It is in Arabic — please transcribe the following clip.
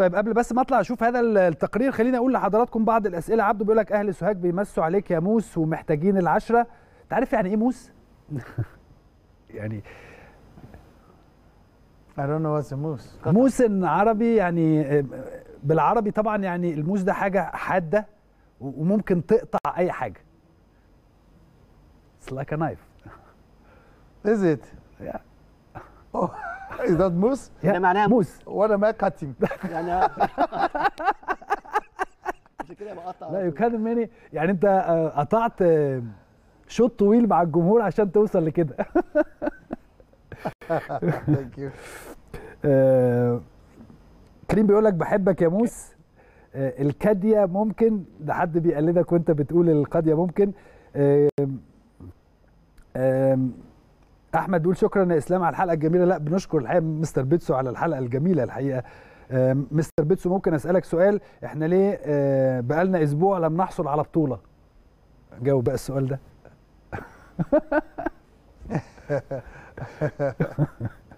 طيب قبل بس ما اطلع أشوف هذا التقرير خليني أقول لحضراتكم بعض الأسئلة. عبده بيقول لك أهل سوهاج بيمسوا عليك يا موس ومحتاجين العشرة. انت عارف يعني إيه موس؟ يعني I don't know what's a moose. موس عربي يعني بالعربي طبعا يعني الموس ده حاجة حادة وممكن تقطع أي حاجة. It's like a knife. Is it? Yeah. Oh, is that moose? Yeah. ده معناها موس What am I cutting? يعني عشان كده بقطع لا يو كان ماني يعني انت آه، قطعت آه، شوط طويل مع الجمهور عشان توصل لكده you. آه، كريم بيقول لك بحبك يا موس الكادية ممكن ده حد بيقلدك وانت بتقول القاديه ممكن آم، آم، أحمد بيقول شكرا يا إسلام على الحلقة الجميلة. لا بنشكر الحقيقة مستر بيتسو على الحلقة الجميلة الحقيقة. مستر بيتسو ممكن أسألك سؤال؟ إحنا ليه آه، بقالنا أسبوع لم نحصل على بطولة؟ جاوب بقى السؤال ده.